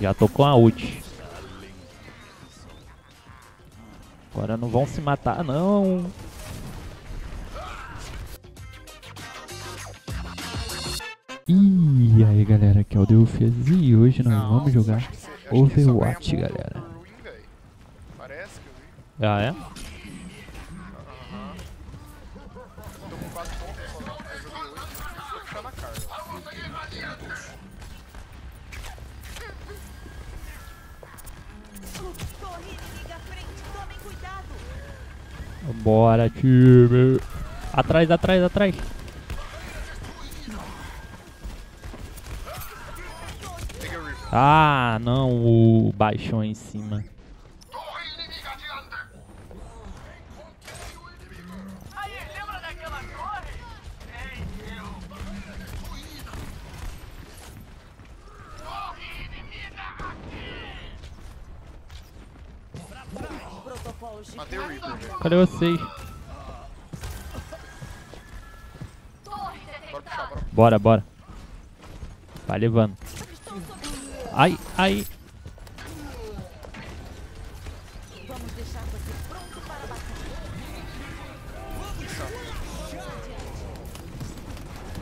Já tô com a ult. Agora não vão se matar, não. E aí galera, aqui é o Delfias e hoje nós Não, vamos jogar Overwatch, por- galera. Ah, é? Bora, time. Atrás, atrás, atrás. Ah, não, o baixou em cima. Cadê vocês? Bora bora. Vai levando. Ai, ai.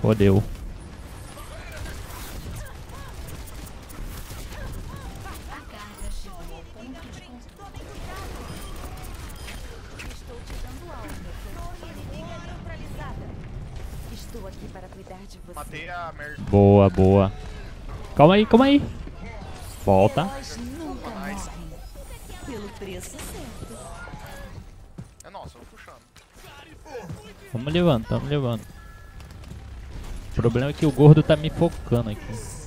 Fodeu. Boa, boa. Calma aí, calma aí. Volta. É nossa, eu vou puxando. Vamos levando, tamo levando. O problema é que o gordo tá me focando aqui.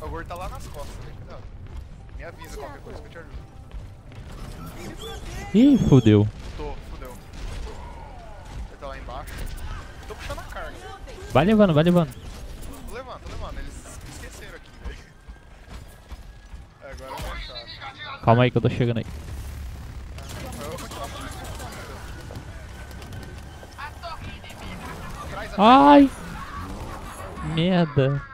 O gordo tá lá nas costas, né? Cuidado. Me avisa qualquer coisa que eu te ajudo. Ih, fodeu. Tô, fudeu. Ele tá lá embaixo. Tô puxando a carga. Vai levando, vai levando. Tô levando, tô levando. Eles esqueceram aqui, velho. É, agora eu vou achar. Calma aí que eu tô chegando aí. Ai! Merda.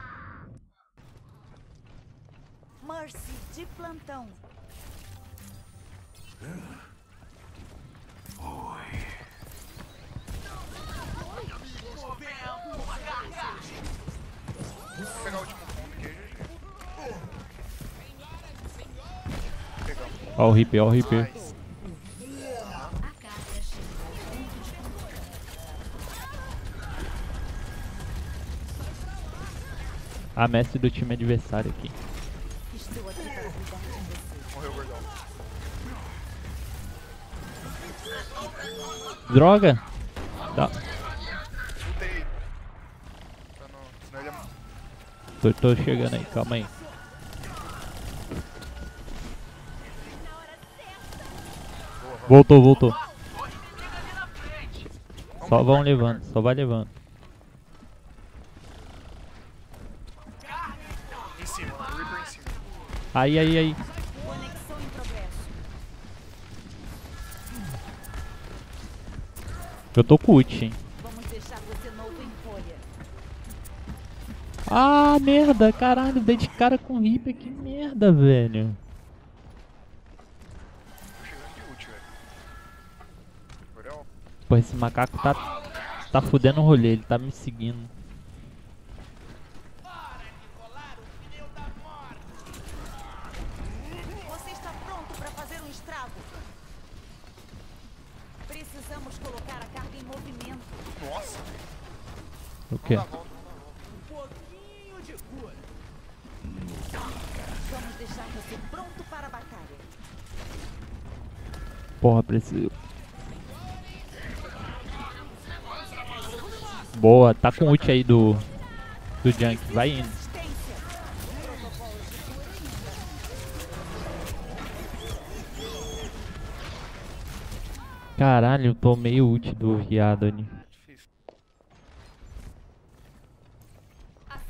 Ó o Reaper, ó o Reaper. A mestre do time adversário aqui. Morreu gordão. Droga! Dá. Tô, tô chegando aí, calma aí. Voltou, voltou. Só vão levando, só vai levando. Aí, aí, aí. Eu tô com hein. Ah, merda, caralho, dei de cara com o Reaper, que merda, velho. Pô, esse macaco tá, tá fudendo o rolê, ele tá me seguindo. Você está pronto para fazer um estrago? Precisamos colocar a carga em movimento. Nossa. O quê? Dá a volta, dá a volta. Vamos deixar você pronto para a batalha. Porra, preciso. Boa, tá com ult aí do. Do Junk, vai indo. Caralho, tomei o ult do viado ali.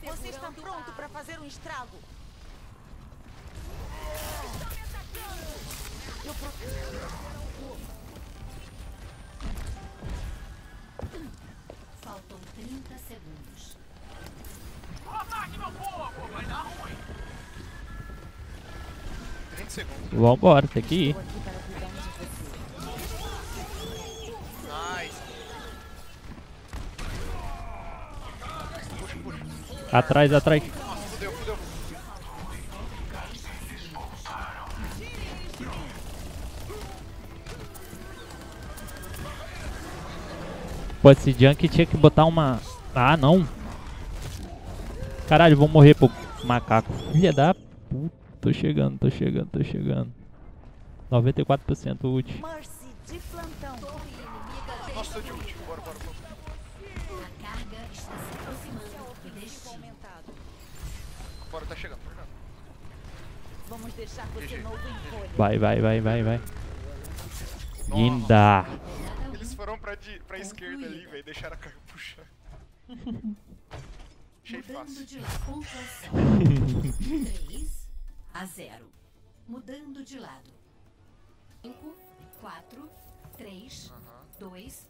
Você está para fazer um estrago? 30 segundos. Ataque, meu povo! Vai dar ruim! 30 segundos. Vambora, tem que ir. Atrás, atrás. Pô, esse Junk tinha que botar uma... Ah, não. Caralho, vou morrer pro macaco. Filha da puta. Tô chegando, tô chegando, tô chegando. 94% ult. Mercy de plantão. Nossa, de ult. Bora, bora, bora. A carga está se aproximando. Aumentado. Bora, tá chegando, tá chegando. Vamos deixar você novo em folha. Vai, vai, vai, vai, vai. Nossa. Linda. Foram pra, di pra esquerda ali, velho. Deixaram a carga puxar. Achei Mudando fácil. de lado. Pontuação. 3 a 0. Mudando de lado. 5, 4, 3, Aham. 2,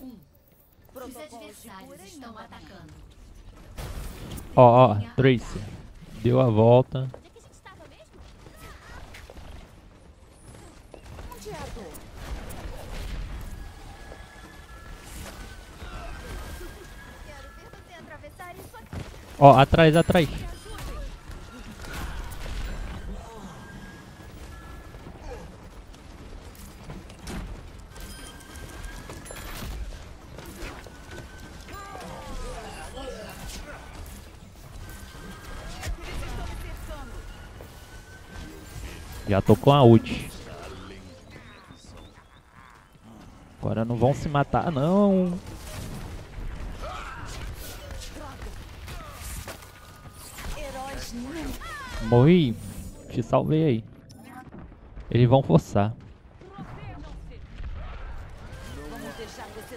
1. Os de adversários estão atacando. Ó, ó, Tracer. Deu a volta. Ó, atrás, atrás. Já tô com a ult. Agora não vão se matar, não. Morri. Te salvei aí. Eles vão forçar. Deixar você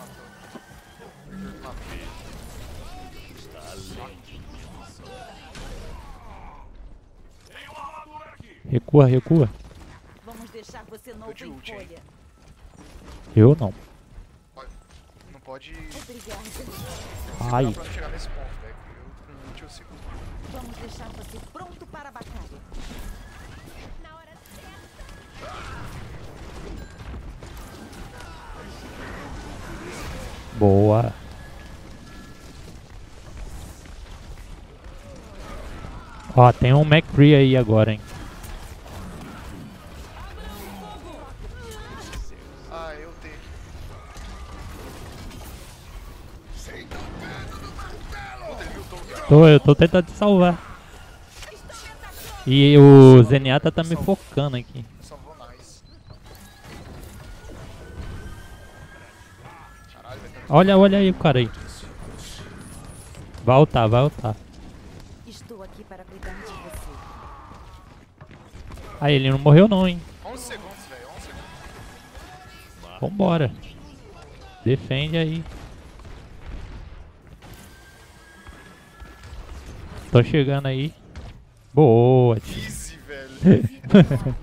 folha. Eu não. Não pode Obrigada. Ai. não chegar nesse ponto, velho. Eu com ult eu seguro. Vamos deixar você pronto para a batalha. Na hora certa. Boa. Ó, tem um McCree aí agora, hein. Tô, eu tô tentando te salvar. E o Zenyatta tá me focando aqui. Tá Olha, olha aí o cara aí. Vai ultar, vai ultar. Estou aqui para cuidar de você. Aí, ele não morreu não, hein. 11 segundos, velho. 11 segundos. Vambora. Defende aí. Tô chegando aí. Boa, tio. Easy, velho.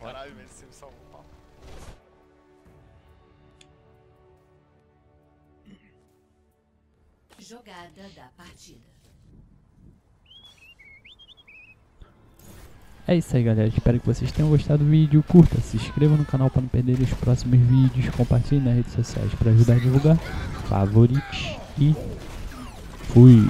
Caralho, velho. Você me salvou. Ó. Jogada da partida. É isso aí, galera. Espero que vocês tenham gostado do vídeo. Curta, se inscreva no canal para não perder os próximos vídeos. Compartilhe nas redes sociais para ajudar a divulgar. Favorite e fui.